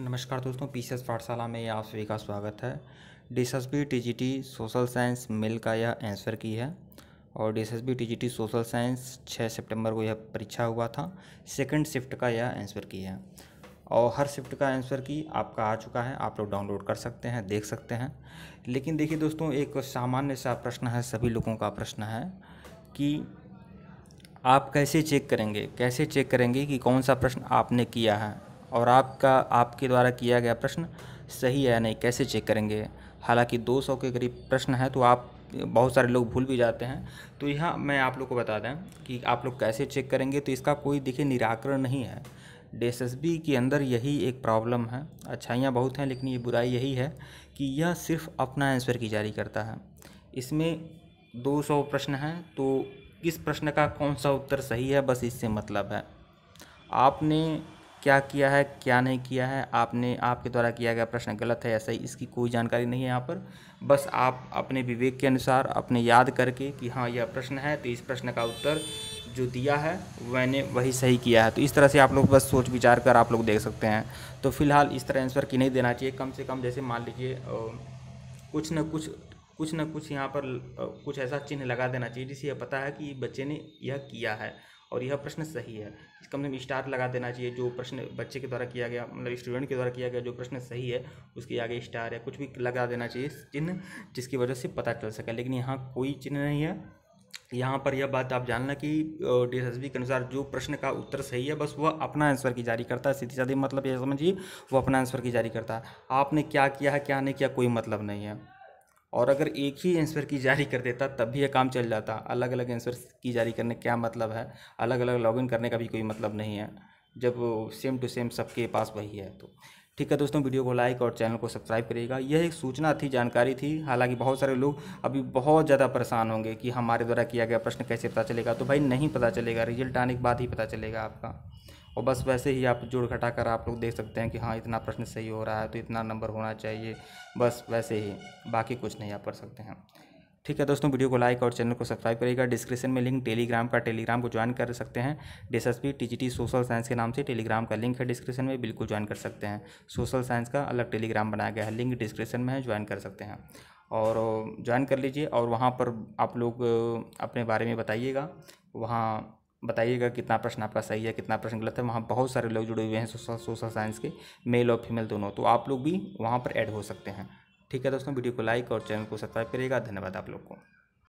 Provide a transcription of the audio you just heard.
नमस्कार दोस्तों पीसीएस पाठशाला में आप सभी का स्वागत है। D S B T G T social science मिल का यह आंसर की है और D S B T G T social science 6 सितंबर को यह परीक्षा हुआ था। सेकंड शिफ्ट का यह आंसर की है और हर शिफ्ट का आंसर की आपका आ चुका है। आप लोग डाउनलोड कर सकते हैं, देख सकते हैं। लेकिन देखिए दोस्तों, एक सामान्य सा प्रश्न है, सभी लोगों का प्रश्न है कि आप कैसे चेक करेंगे? कैसे चेक करेंगे कि कौन सा प्रश्न आपने किया है? और आपका, आपके द्वारा किया गया प्रश्न सही है या नहीं, कैसे चेक करेंगे? हालाँकि 200 के करीब प्रश्न है तो आप, बहुत सारे लोग भूल भी जाते हैं। तो यहाँ मैं आप लोग को बता दें कि आप लोग कैसे चेक करेंगे तो इसका कोई देखिए निराकरण नहीं है। डी के अंदर यही एक प्रॉब्लम है। अच्छाइयाँ बहुत हैं, लेकिन ये बुराई यही है कि यह सिर्फ़ अपना आंसर की जारी करता है। इसमें 200 प्रश्न हैं तो किस प्रश्न का कौन सा उत्तर सही है, बस इससे मतलब है। आपने क्या किया है, क्या नहीं किया है, आपने, आपके द्वारा किया गया प्रश्न गलत है या सही, इसकी कोई जानकारी नहीं है यहाँ पर। बस आप अपने विवेक के अनुसार, अपने याद करके कि हाँ यह प्रश्न है तो इस प्रश्न का उत्तर जो दिया है, मैंने वही सही किया है। तो इस तरह से आप लोग बस सोच विचार कर आप लोग देख सकते हैं। तो फ़िलहाल इस तरह आंसर की नहीं देना चाहिए। कम से कम जैसे मान लीजिए कुछ न कुछ कुछ न कुछ यहाँ पर कुछ ऐसा चिन्ह लगा देना चाहिए जिससे यह पता है कि बच्चे ने यह किया है। और यह प्रश्न सही है। कम से कम स्टार लगा देना चाहिए, जो प्रश्न बच्चे के द्वारा किया गया मतलब स्टूडेंट के द्वारा किया गया जो प्रश्न सही है, उसके आगे स्टार या कुछ भी लगा देना चाहिए, चिन्ह जिसकी वजह से पता चल सके। लेकिन यहाँ कोई चिन्ह नहीं है। यहाँ पर यह बात आप जानना कि डी के अनुसार जो प्रश्न का उत्तर सही है, बस वह अपना आंसर की जारी करता है। सीधी साधी मतलब यह समझिए वो अपना आंसर की जारी करता है। आपने क्या किया है, क्या नहीं किया, कोई मतलब नहीं है। और अगर एक ही आंसर की जारी कर देता, तब भी यह काम चल जाता। अलग अलग आंसर की जारी करने क्या मतलब है? अलग अलग लॉगिन करने का भी कोई मतलब नहीं है। जब सेम टू सेम सबके पास वही है तो ठीक है दोस्तों, वीडियो को लाइक और चैनल को सब्सक्राइब करिएगा। यह एक सूचना थी, जानकारी थी। हालाँकि बहुत सारे लोग अभी बहुत ज़्यादा परेशान होंगे कि हमारे द्वारा किया गया प्रश्न कैसे पता चलेगा। तो भाई, नहीं पता चलेगा। रिज़ल्ट आने के बाद ही पता चलेगा आपका। और बस वैसे ही आप जोड़ घटा कर आप लोग देख सकते हैं कि हाँ इतना प्रश्न सही हो रहा है तो इतना नंबर होना चाहिए। बस वैसे ही, बाकी कुछ नहीं आप पढ़ सकते हैं। ठीक है दोस्तों, वीडियो को लाइक और चैनल को सब्सक्राइब करिएगा। डिस्क्रिप्शन में लिंक टेलीग्राम का टेलीग्राम को ज्वाइन कर सकते हैं। डी एस सोशल साइंस के नाम से टेलीग्राम का लिंक है डिस्क्रिप्शन में, बिल्कुल ज्वाइन कर सकते हैं। सोशल साइंस का अलग टेलीग्राम बनाया गया है। लिंक डिस्क्रिप्शन में है ज्वाइन कर सकते हैं। और ज्वाइन कर लीजिए और वहाँ पर आप लोग अपने बारे में बताइएगा। वहाँ बताइएगा कितना प्रश्न आपका सही है, कितना प्रश्न गलत है। वहाँ बहुत सारे लोग जुड़े हुए हैं सोशल सोशल साइंस के, मेल और फीमेल दोनों। तो आप लोग भी वहाँ पर ऐड हो सकते हैं। ठीक है दोस्तों, वीडियो को लाइक और चैनल को सब्सक्राइब करिएगा। धन्यवाद आप लोग को।